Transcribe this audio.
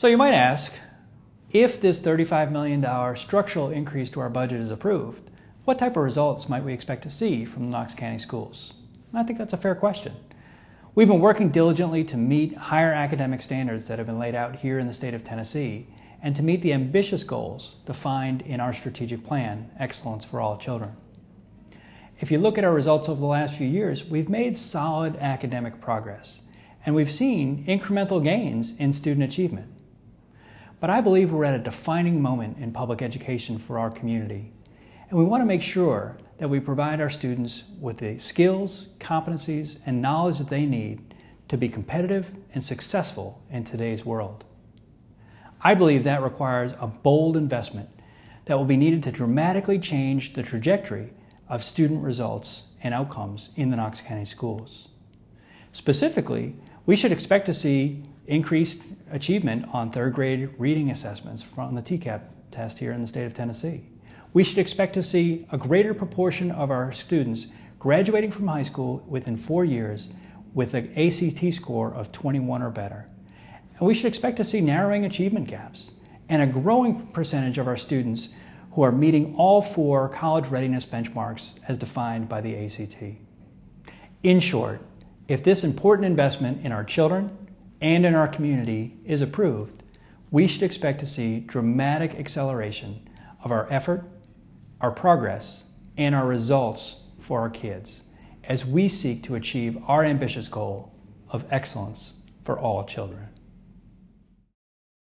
So you might ask, if this $35 million structural increase to our budget is approved, what type of results might we expect to see from the Knox County schools? I think that's a fair question. We've been working diligently to meet higher academic standards that have been laid out here in the state of Tennessee and to meet the ambitious goals defined in our strategic plan, Excellence for All Children. If you look at our results over the last few years, we've made solid academic progress, and we've seen incremental gains in student achievement. But I believe we're at a defining moment in public education for our community, and we want to make sure that we provide our students with the skills, competencies, and knowledge that they need to be competitive and successful in today's world. I believe that requires a bold investment that will be needed to dramatically change the trajectory of student results and outcomes in the Knox County schools. Specifically, we should expect to see increased achievement on third grade reading assessments from the TCAP test here in the state of Tennessee. We should expect to see a greater proportion of our students graduating from high school within four years with an ACT score of 21 or better. And we should expect to see narrowing achievement gaps and a growing percentage of our students who are meeting all four college readiness benchmarks as defined by the ACT. In short, if this important investment in our children and in our community is approved, we should expect to see dramatic acceleration of our effort, our progress, and our results for our kids as we seek to achieve our ambitious goal of excellence for all children.